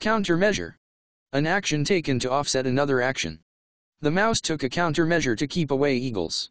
Countermeasure. An action taken to offset another action. The mouse took a countermeasure to keep away eagles.